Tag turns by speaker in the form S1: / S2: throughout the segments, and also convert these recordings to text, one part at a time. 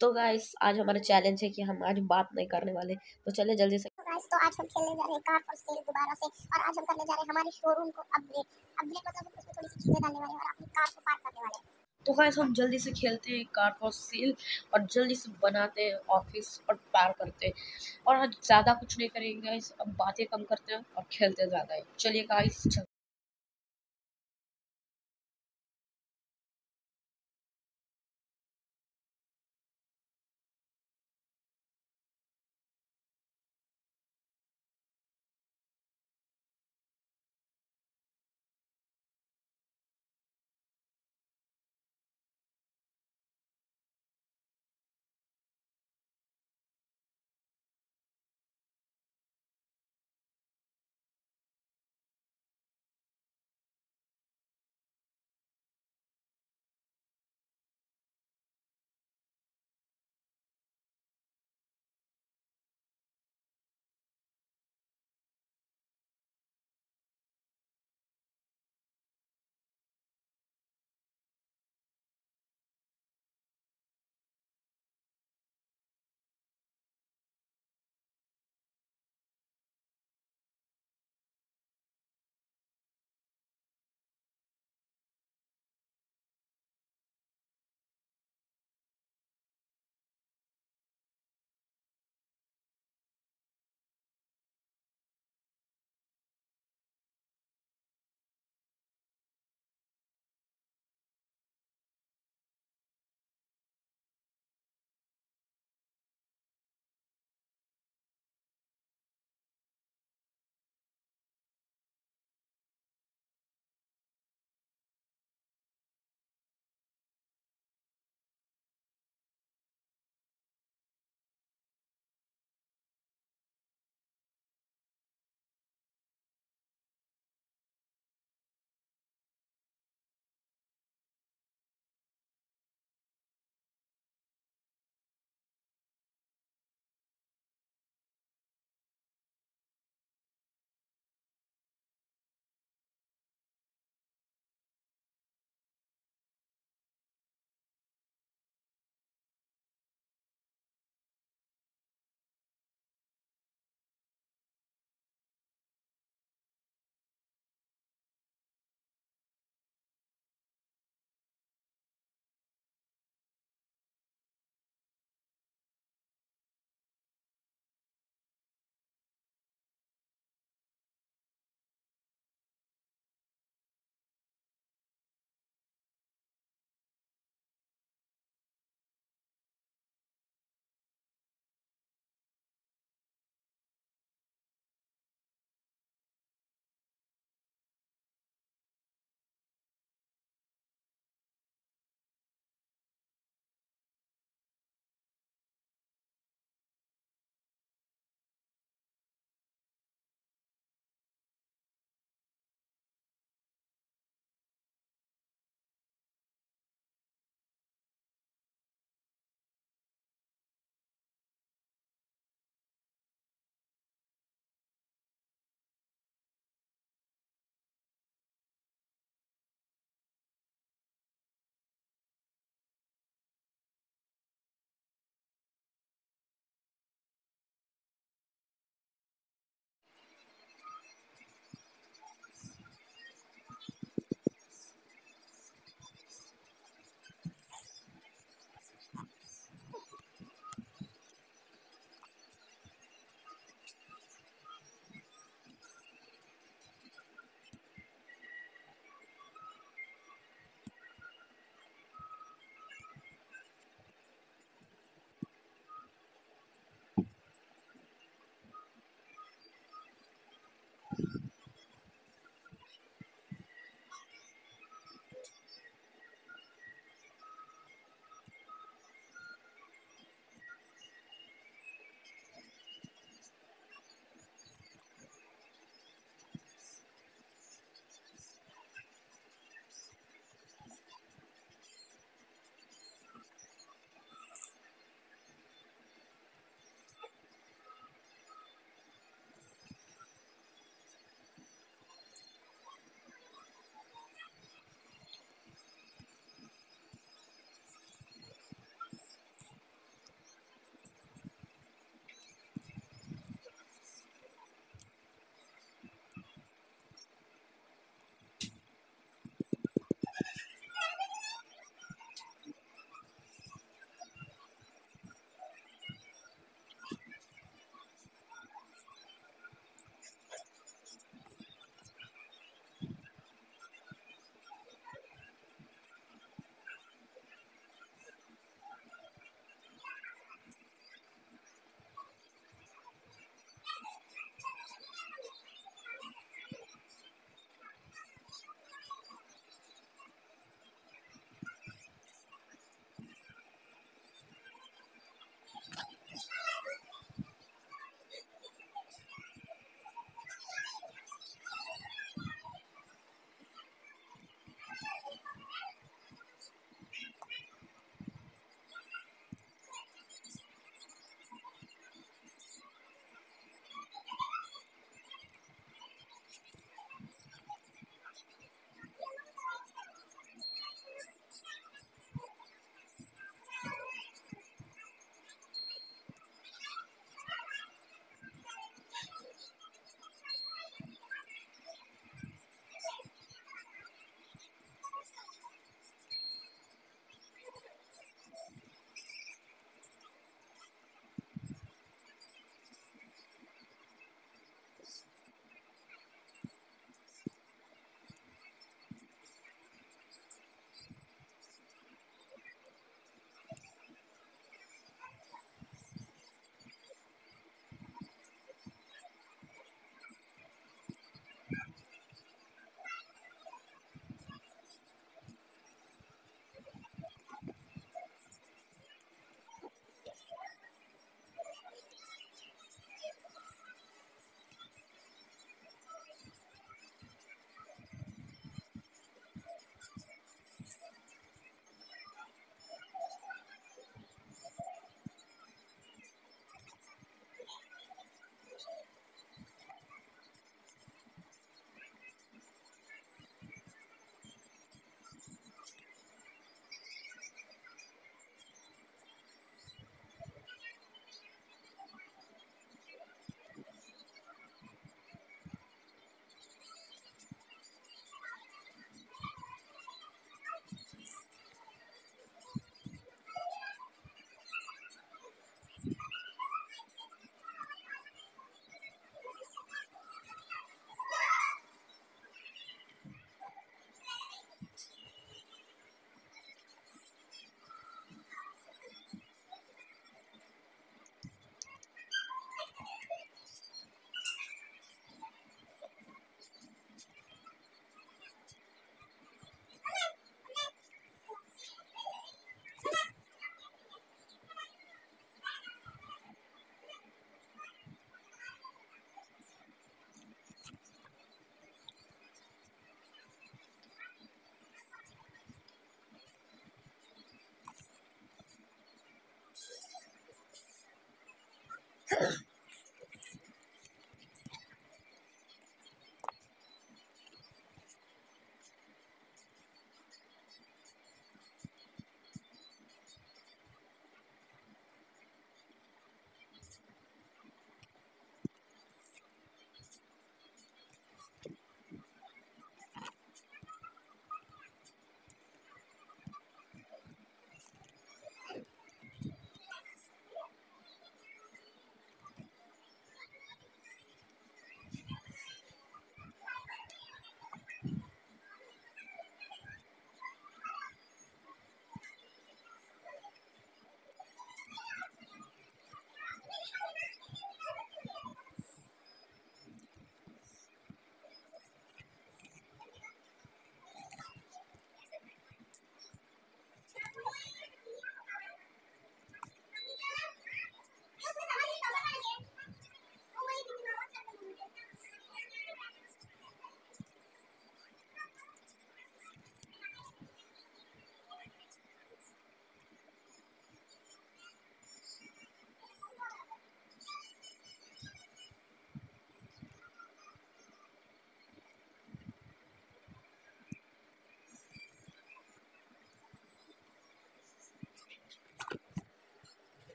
S1: तो गाइस आज हमारा चैलेंज है कि हम आज बात नहीं करने वाले। तो चले जल्दी से।
S2: गाइस तो आज हम खेलने जा रहे हैं कार फॉर सेल दोबारा से। और आज हम करने जा रहे हैं हमारे शोरूम को अपग्रेड अपग्रेड मतलब उसमें थोड़ी सी चीज़ें डालने वाले हैं और अपनी कार को पार्क करने वाले हैं।
S1: तो गाइस हम जल्दी से खेलते हैं कार फॉर सेल और जल्दी से बनाते हैं ऑफ़िस और पार करते हैं। और आज ज़्यादा कुछ नहीं करेंगे गाइस अब बातें कम करते हैं और खेलते ज़्यादा है। चलिए गाइस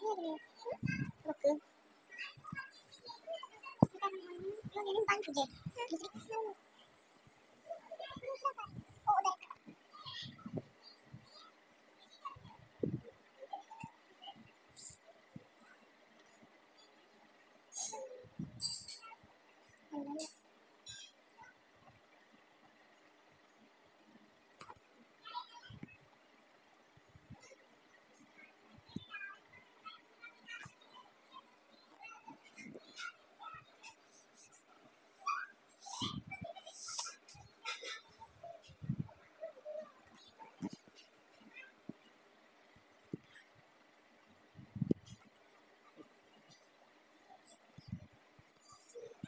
S2: നമുക്ക് 여기는 빵 두개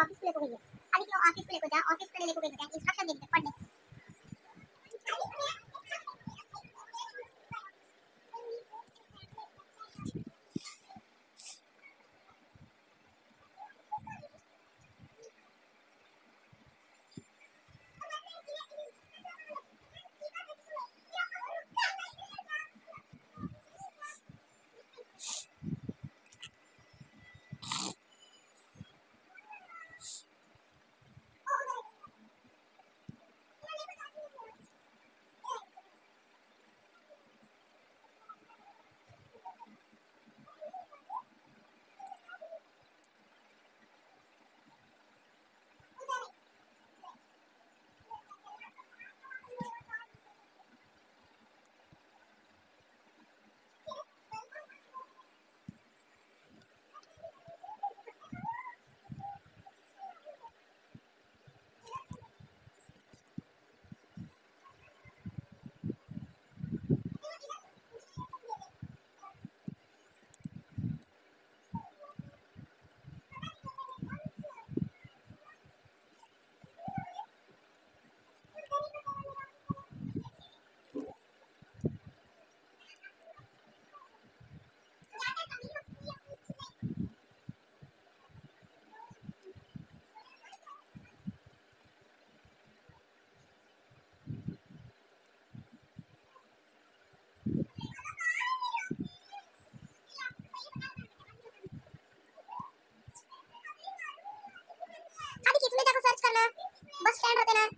S2: ऑफ़िस पे लेको गई है अभी क्यों ऑफ़िस पे लेको जा ऑफ़िस पे लेको गई इंस्ट्रक्शन दे दे पढ़ने डेटा को सर्च करना? बस स्टैंड रख देना।